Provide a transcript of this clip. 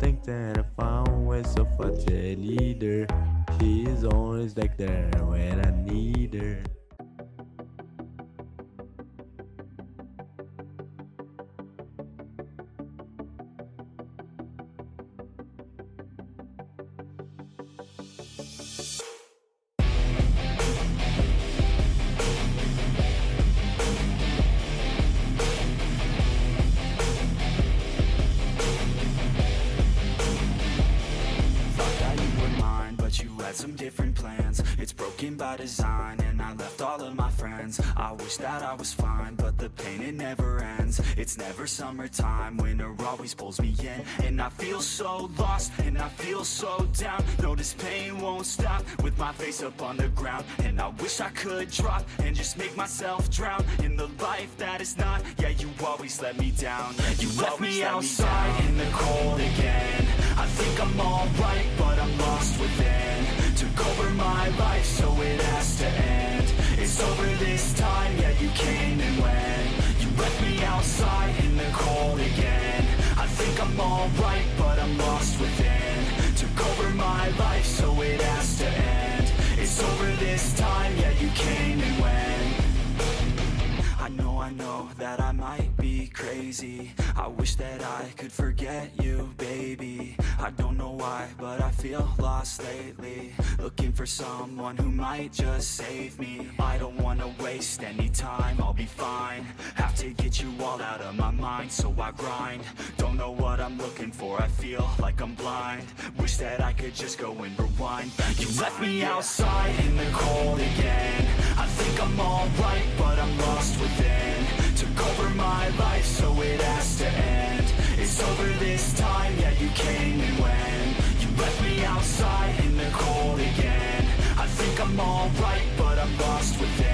think that I found myself a cheerleader. She is always like there when I need some different plans. It's broken by design, and I left all of my friends. I wish that I was fine, but the pain it never ends. It's never summertime, winter always pulls me in. And I feel so lost, and I feel so down. No, this pain won't stop, with my face up on the ground. And I wish I could drop, and just make myself drown In the life that is not, yeah, you always let me down. You, left me outside in the cold again. I think I'm alright, but I'm lost within I'm alright, but I'm lost within. Took over my life, so it has to end. It's over this time, yeah, you came and went. I know, I know that I might be crazy. I wish that I could forget you, baby. I don't know why, but I feel lost lately. Looking for someone who might just save me. I don't wanna waste any time, I'll be fine to get you all out of my mind So I grind, don't know what I'm looking for I feel like I'm blind, wish that I could just go and rewind. Back You left me outside in the cold again. I think I'm alright, but I'm lost within. Took over my life, so it has to end. It's over this time, yeah you came and went. You left me outside in the cold again. I think I'm alright, but I'm lost within.